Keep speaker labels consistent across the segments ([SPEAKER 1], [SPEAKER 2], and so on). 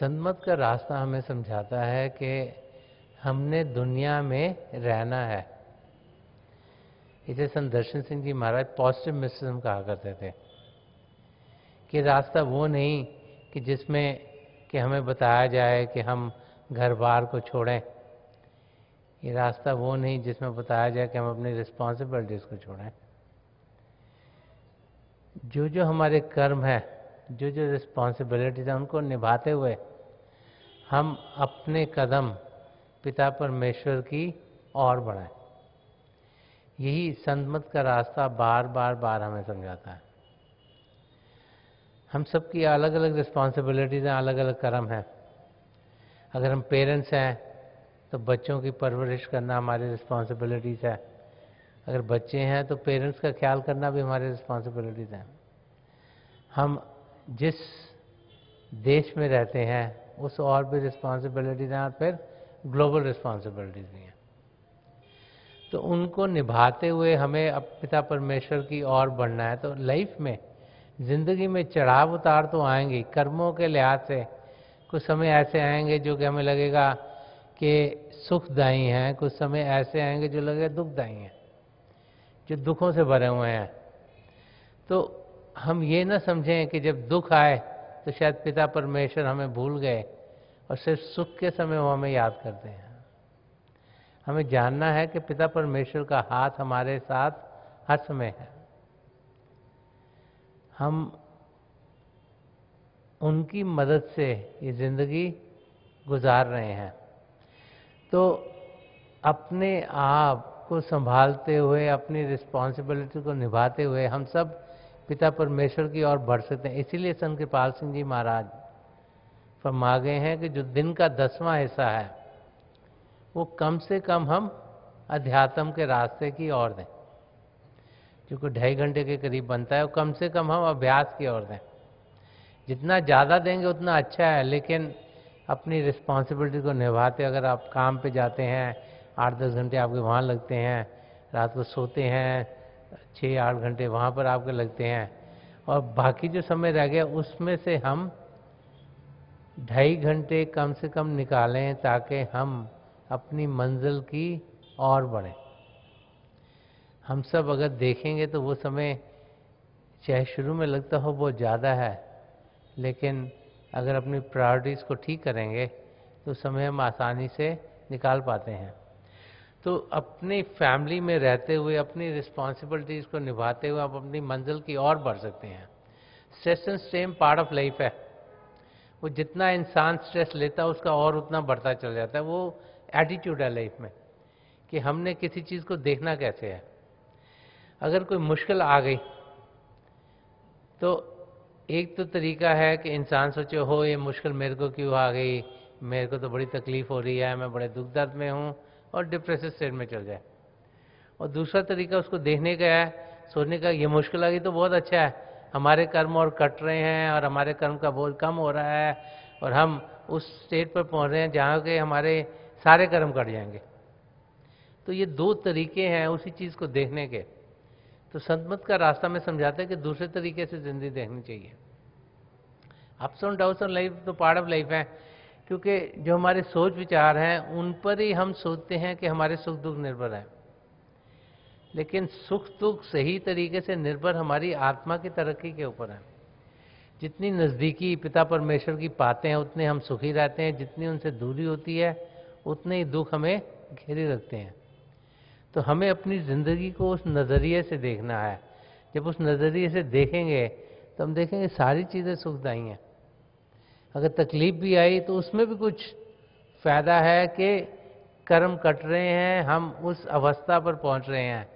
[SPEAKER 1] संतमत का रास्ता हमें समझाता है कि हमने दुनिया में रहना है। इसे संत दर्शन सिंह जी महाराज पॉजिटिव मिस्टिज्म कहा करते थे कि रास्ता वो नहीं कि जिसमें कि हमें बताया जाए कि हम घर बार को छोड़ें। ये रास्ता वो नहीं जिसमें बताया जाए कि हम अपनी रिस्पॉन्सिबिलिटीज को छोड़ें। जो जो हमारे कर्म है जो जो रिस्पॉन्सिबिलिटीज हैं उनको निभाते हुए हम अपने कदम पिता परमेश्वर की ओर बढ़ाएँ। यही संतमत का रास्ता बार बार बार हमें समझाता है। हम सबकी अलग अलग रिस्पॉन्सिबिलिटीज़ हैं अलग अलग कर्म हैं। अगर हम पेरेंट्स हैं तो बच्चों की परवरिश करना हमारी रिस्पॉन्सिबिलिटीज़ है। अगर बच्चे हैं तो पेरेंट्स का ख्याल करना भी हमारी रिस्पॉन्सिबिलिटीज़ हैं। हम जिस देश में रहते हैं, उस और भी रिस्पॉन्सिबिलिटीज़ हैं और फिर ग्लोबल रिस्पॉन्सिबिलिटीज़ भी हैं। तो उनको निभाते हुए हमें अब पिता परमेश्वर की ओर बढ़ना है। तो लाइफ में, ज़िंदगी में चढ़ाव उतार तो आएँगे, कर्मों के लिहाज से कुछ समय ऐसे आएँगे जो कि हमें लगेगा कि सुखदायी हैं, कुछ समय ऐसे आएँगे जो लगेगा दुखदायी हैं, जो दुखों से भरे हुए हैं। तो हम ये ना समझें कि जब दुख आए तो शायद पिता परमेश्वर हमें भूल गए और सिर्फ़ सुख के समय वो हमें याद करते हैं। हमें जानना है कि पिता परमेश्वर का हाथ हमारे साथ हर समय है। हम उनकी मदद से ये ज़िंदगी गुजार रहे हैं। तो अपने आप को संभालते हुए, अपनी रिस्पॉन्सिबिलिटी को निभाते हुए हम सब पिता परमेश्वर की ओर बढ़ सकते हैं। इसीलिए संत कृपाल सिंह जी महाराज फरमा गए हैं कि जो दिन का दसवां हिस्सा है, वो कम से कम हम अध्यात्म के रास्ते की ओर दें। जो कि ढाई घंटे के करीब बनता है, वो कम से कम हम अभ्यास की ओर दें। जितना ज़्यादा देंगे, उतना अच्छा है, लेकिन अपनी रिस्पॉन्सिबिलिटी को निभाते अगर आप काम पे जाते हैं, आठ दस घंटे आपके वहाँ लगते हैं, रात को सोते हैं छः आठ घंटे वहाँ पर आपके लगते हैं। और बाकी जो समय रह गया, उसमें से हम ढाई घंटे कम से कम निकालें ताकि हम अपनी मंजिल की और बढ़ें। हम सब अगर देखेंगे तो वो समय चाहे शुरू में लगता हो बहुत ज़्यादा है। लेकिन अगर अपनी प्रायोरिटीज़ को ठीक करेंगे तो समय हम आसानी से निकाल पाते हैं। तो अपनी फैमिली में रहते हुए, अपनी रिस्पॉन्सिबिलिटीज़ को निभाते हुए आप अपनी मंजिल की ओर बढ़ सकते हैं। Stress and stem part of life है। वो जितना इंसान स्ट्रेस लेता है, उसका और उतना बढ़ता चल जाता है। वो एटीट्यूड है लाइफ में, कि हमने किसी चीज़ को देखना कैसे है। अगर कोई मुश्किल आ गई तो एक तो तरीका है कि इंसान सोचे हो ये मुश्किल मेरे को क्यों आ गई? मेरे को तो बड़ी तकलीफ़ हो रही है, मैं बड़े दुख दर्द में हूँ। और डिप्रेसिव स्टेट में चल जाए। और दूसरा तरीका उसको देखने का है, सोचने का, ये मुश्किल आ गई तो बहुत अच्छा है। हमारे कर्म और कट रहे हैं और हमारे कर्म का बोझ कम हो रहा है और हम उस स्टेट पर पहुँच रहे हैं जहाँ के हमारे सारे कर्म कट जाएँगे। तो ये दो तरीके हैं उसी चीज़ को देखने के। तो संतमत का रास्ता में समझाते हैं कि दूसरे तरीके से ज़िंदगी देखनी चाहिए। Ups and downs on life तो पार्ट ऑफ़ लाइफ है। क्योंकि जो हमारे सोच विचार हैं, उन पर ही हम सोचते हैं कि हमारे सुख दुख निर्भर है। लेकिन सुख दुख सही तरीके से निर्भर हमारी आत्मा की तरक्की के ऊपर है। जितनी नज़दीकी पिता परमेश्वर की पाते हैं, उतने हम सुखी रहते हैं। जितनी उनसे दूरी होती है, उतने ही दुख हमें घेरे रखते हैं। तो हमें अपनी ज़िंदगी को उस नज़रिए से देखना है। जब उस नज़रिए से देखेंगे तो हम देखेंगे सारी चीज़ें सुखदाई हैं। अगर तकलीफ़ भी आई तो उसमें भी कुछ फ़ायदा है कि कर्म कट रहे हैं, हम उस अवस्था पर पहुँच रहे हैं,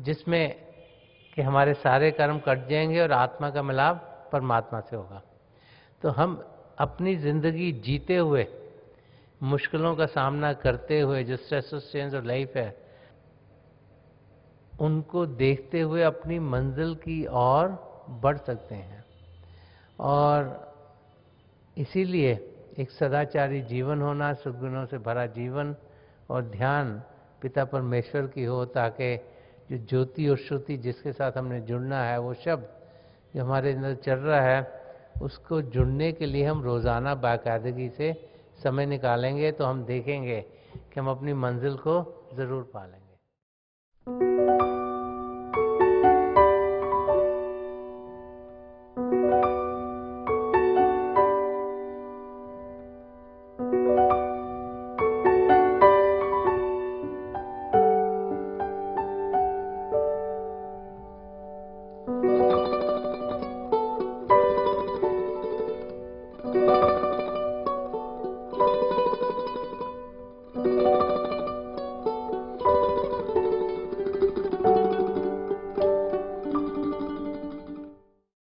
[SPEAKER 1] जिसमें कि हमारे सारे कर्म कट जाएँगे और आत्मा का मिलाप परमात्मा से होगा। तो हम अपनी ज़िंदगी जीते हुए, मुश्किलों का सामना करते हुए, जो स्ट्रेस चेंज और लाइफ है, उनको देखते हुए अपनी मंजिल की ओर बढ़ सकते हैं। और इसीलिए एक सदाचारी जीवन होना सुगुणों से भरा जीवन और ध्यान पिता परमेश्वर की हो, ताकि जो ज्योति और श्रुति जिसके साथ हमने जुड़ना है, वो शब्द जो हमारे अंदर चल रहा है, उसको जुड़ने के लिए हम रोज़ाना बाकायदगी से समय निकालेंगे तो हम देखेंगे कि हम अपनी मंजिल को ज़रूर पालेंगे।